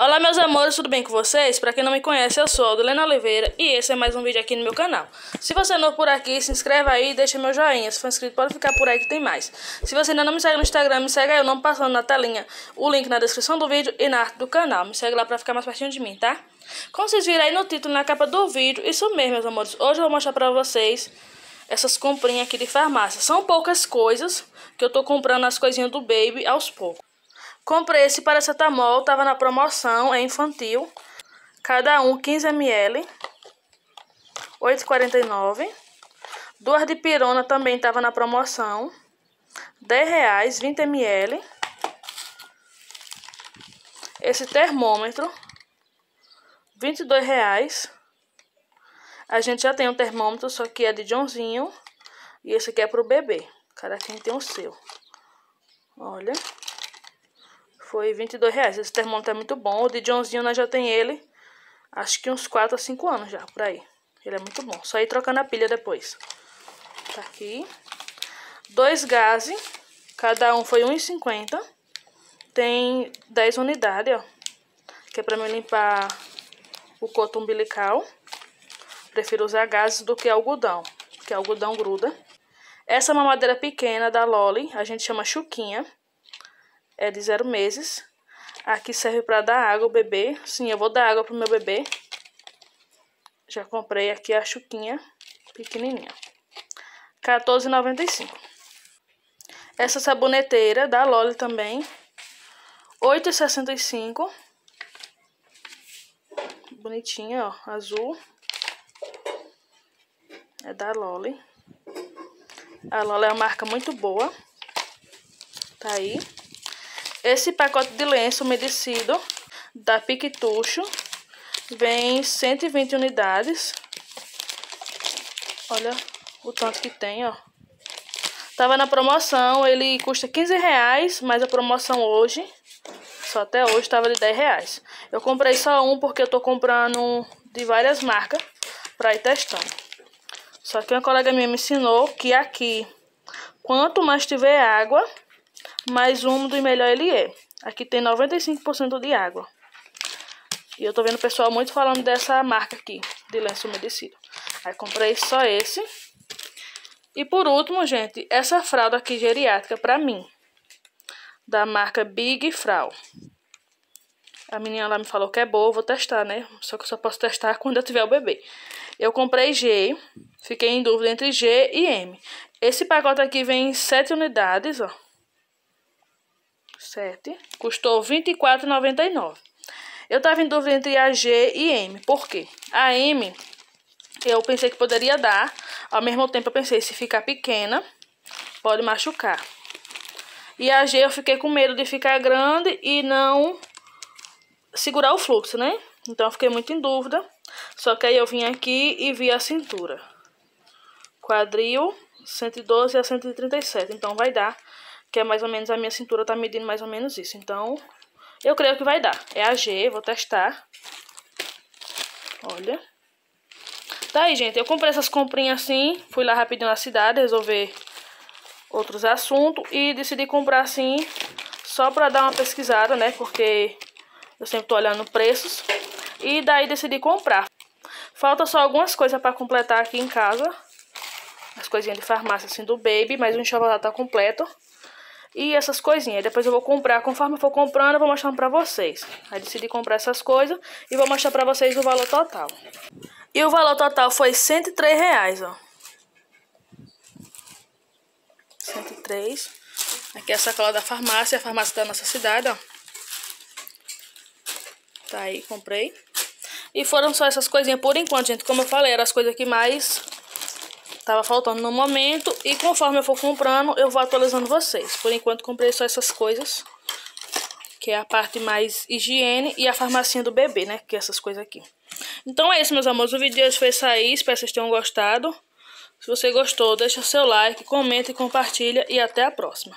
Olá meus amores, tudo bem com vocês? Para quem não me conhece, eu sou a Adolena Oliveira e esse é mais um vídeo aqui no meu canal. Se você é novo por aqui, se inscreva aí e deixa meu joinha. Se for inscrito, pode ficar por aí que tem mais. Se você ainda não me segue no Instagram, me segue aí, eu não passando na telinha o link na descrição do vídeo e na arte do canal. Me segue lá para ficar mais pertinho de mim, tá? Como vocês viram aí no título na capa do vídeo, isso mesmo meus amores. Hoje eu vou mostrar para vocês essas comprinhas aqui de farmácia. São poucas coisas que eu tô comprando as coisinhas do Baby aos poucos. Comprei esse paracetamol, tava na promoção, é infantil. Cada um 15 ml. 8,49. Duas de pirona também tava na promoção. 10 reais, 20 ml. Esse termômetro, 22 reais. A gente já tem um termômetro, só que é de Johnzinho. E esse aqui é pro bebê. Cada quem tem o seu. Olha. Foi 22 reais. Esse termômetro é muito bom. O de Johnzinho nós já tem ele. Acho que uns 4 a 5 anos já, por aí. Ele é muito bom. Só ir trocando a pilha depois. Tá aqui. Dois gases. Cada um foi 1,50. Tem 10 unidades, ó. Que é pra me limpar o coto umbilical. Prefiro usar gases do que algodão. Porque algodão gruda. Essa mamadeira pequena da Loli, a gente chama chuquinha é de zero meses. Aqui serve para dar água ao bebê. Sim, eu vou dar água pro meu bebê. Já comprei aqui a chuquinha pequenininha. R$14,95. Essa saboneteira da Loli também. R$8,65. Bonitinha, ó, azul. É da Loli. A Loli é uma marca muito boa. Tá aí. Esse pacote de lenço umedecido da Piquetucho vem 120 unidades. Olha o tanto que tem, ó. Tava na promoção, ele custa 15 reais, mas a promoção hoje, só até hoje, tava de 10 reais. Eu comprei só um porque eu tô comprando de várias marcas pra ir testando. Só que uma colega minha me ensinou que aqui, quanto mais tiver água, mais úmido e melhor ele é. Aqui tem 95% de água. E eu tô vendo o pessoal muito falando dessa marca aqui, de lenço umedecido. Aí comprei só esse. E por último, gente, essa fralda aqui geriátrica pra mim. Da marca Big Frau. A menina lá me falou que é boa, vou testar, né? Só que eu só posso testar quando eu tiver o bebê. Eu comprei G, fiquei em dúvida entre G e M. Esse pacote aqui vem em 7 unidades, ó. 7. Custou R$ 24,99. Eu estava em dúvida entre a G e M. Por quê? A M, eu pensei que poderia dar. Ao mesmo tempo, eu pensei, se ficar pequena, pode machucar. E a G, eu fiquei com medo de ficar grande e não segurar o fluxo, né? Então, eu fiquei muito em dúvida. Só que aí eu vim aqui e vi a cintura. Quadril, 112 a 137. Então, vai dar que é mais ou menos a minha cintura tá medindo mais ou menos isso. Então, eu creio que vai dar. É a G, vou testar. Olha. Tá aí, gente. Eu comprei essas comprinhas assim, fui lá rapidinho na cidade resolver outros assuntos e decidi comprar assim só pra dar uma pesquisada, né? Porque eu sempre tô olhando preços. E daí decidi comprar. Falta só algumas coisas pra completar aqui em casa. As coisinhas de farmácia assim do Baby, mas o enxoval tá completo e essas coisinhas. Depois eu vou comprar, conforme eu for comprando, eu vou mostrando pra vocês. Aí decidi comprar essas coisas e vou mostrar pra vocês o valor total. E o valor total foi 103 reais, ó. 103. Aqui é a sacola da farmácia, a farmácia da nossa cidade, ó. Tá aí, comprei. E foram só essas coisinhas por enquanto, gente. Como eu falei, eram as coisas que mais Tava faltando no momento. E conforme eu for comprando, eu vou atualizando vocês. Por enquanto, comprei só essas coisas. Que é a parte mais higiene e a farmacinha do bebê, né? Que é essas coisas aqui. Então é isso, meus amores. O vídeo de hoje foi sair. Espero que vocês tenham gostado. Se você gostou, deixa seu like, comenta e compartilha. E até a próxima.